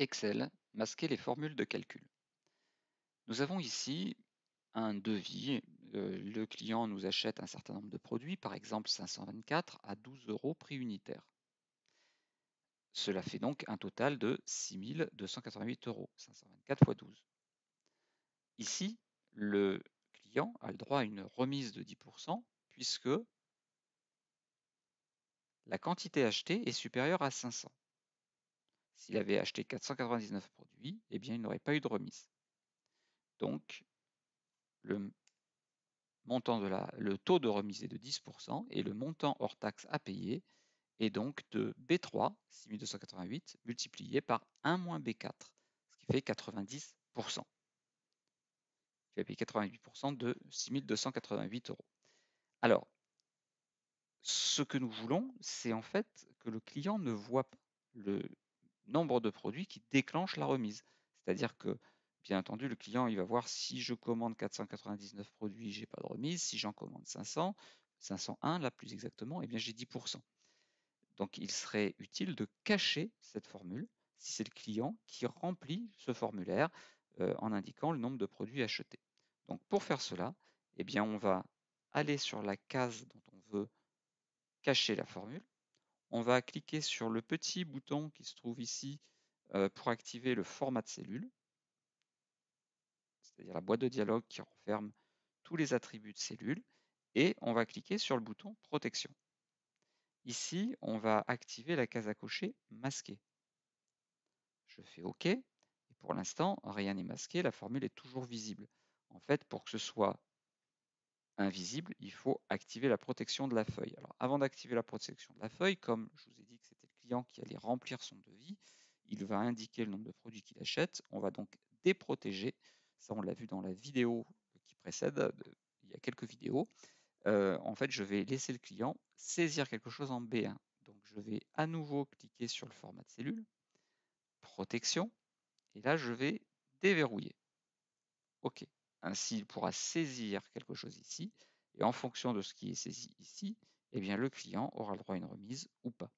Excel, masquer les formules de calcul. Nous avons ici un devis. Euh, le client nous achète un certain nombre de produits, par exemple 524 à 12 euros prix unitaire. Cela fait donc un total de 6288 euros, 524 x 12. Ici, le client a le droit à une remise de 10% puisque la quantité achetée est supérieure à 500. S'il avait acheté 499 produits, eh bien, il n'aurait pas eu de remise. Donc, le, taux de remise est de 10% et le montant hors taxe à payer est donc de B3, 6288, multiplié par 1 moins B4, ce qui fait 90%. Qui va payer 88% de 6288 euros. Alors, ce que nous voulons, c'est en fait que le client ne voit pas le nombre de produits qui déclenchent la remise. C'est-à-dire que, bien entendu, le client il va voir si je commande 499 produits, j'ai pas de remise. Si j'en commande 500, 501 là plus exactement, eh bien j'ai 10%. Donc il serait utile de cacher cette formule si c'est le client qui remplit ce formulaire euh, en indiquant le nombre de produits achetés. Donc pour faire cela, eh bien on va aller sur la case dont on veut cacher la formule on va cliquer sur le petit bouton qui se trouve ici euh, pour activer le format de cellule, c'est-à-dire la boîte de dialogue qui renferme tous les attributs de cellule, et on va cliquer sur le bouton protection. Ici, on va activer la case à cocher masquer. Je fais OK, et pour l'instant, rien n'est masqué, la formule est toujours visible. En fait, pour que ce soit invisible, il faut activer la protection de la feuille. Alors avant d'activer la protection de la feuille, comme je vous ai dit que c'était le client qui allait remplir son devis, il va indiquer le nombre de produits qu'il achète. On va donc déprotéger. Ça, on l'a vu dans la vidéo qui précède, il y a quelques vidéos. Euh, en fait, je vais laisser le client saisir quelque chose en B1. Donc je vais à nouveau cliquer sur le format de cellule, protection, et là je vais déverrouiller. OK. Ainsi, il pourra saisir quelque chose ici, et en fonction de ce qui est saisi ici, eh bien, le client aura le droit à une remise ou pas.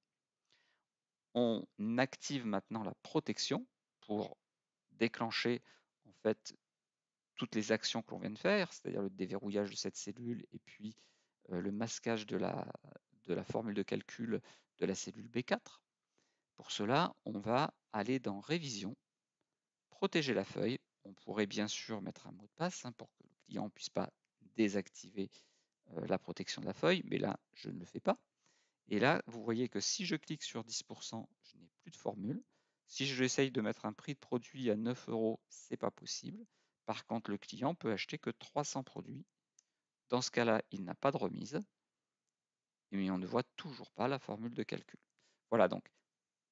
On active maintenant la protection pour déclencher en fait toutes les actions que l'on vient de faire, c'est-à-dire le déverrouillage de cette cellule et puis euh, le masquage de la, de la formule de calcul de la cellule B4. Pour cela, on va aller dans Révision, protéger la feuille on pourrait bien sûr mettre un mot de passe hein, pour que le client ne puisse pas désactiver euh, la protection de la feuille, mais là, je ne le fais pas. Et là, vous voyez que si je clique sur 10%, je n'ai plus de formule. Si j'essaye de mettre un prix de produit à 9 euros, ce n'est pas possible. Par contre, le client peut acheter que 300 produits. Dans ce cas-là, il n'a pas de remise, mais on ne voit toujours pas la formule de calcul. Voilà donc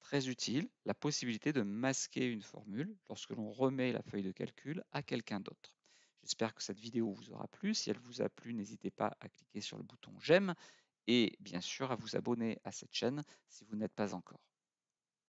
Très utile, la possibilité de masquer une formule lorsque l'on remet la feuille de calcul à quelqu'un d'autre. J'espère que cette vidéo vous aura plu. Si elle vous a plu, n'hésitez pas à cliquer sur le bouton j'aime et bien sûr à vous abonner à cette chaîne si vous n'êtes pas encore.